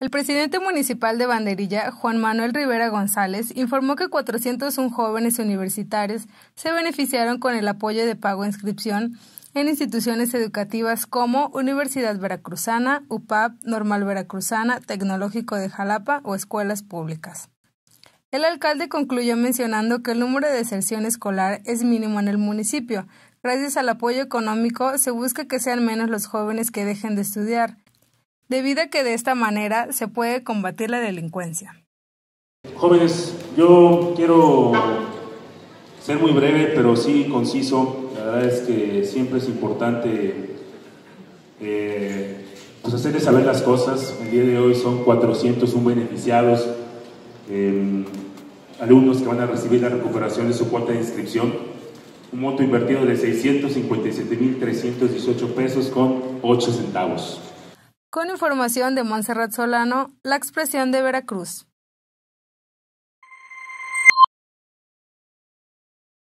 El presidente municipal de Banderilla, Juan Manuel Rivera González, informó que 401 jóvenes universitarios se beneficiaron con el apoyo de pago de inscripción en instituciones educativas como Universidad Veracruzana, UPAP, Normal Veracruzana, Tecnológico de Jalapa o escuelas públicas. El alcalde concluyó mencionando que el número de deserción escolar es mínimo en el municipio. Gracias al apoyo económico se busca que sean menos los jóvenes que dejen de estudiar debido a que de esta manera se puede combatir la delincuencia. Jóvenes, yo quiero ser muy breve, pero sí conciso. La verdad es que siempre es importante eh, pues hacerles saber las cosas. El día de hoy son 401 beneficiados, eh, alumnos que van a recibir la recuperación de su cuota de inscripción. Un monto invertido de 657.318 pesos con 8 centavos. Con información de Montserrat Solano, la expresión de Veracruz.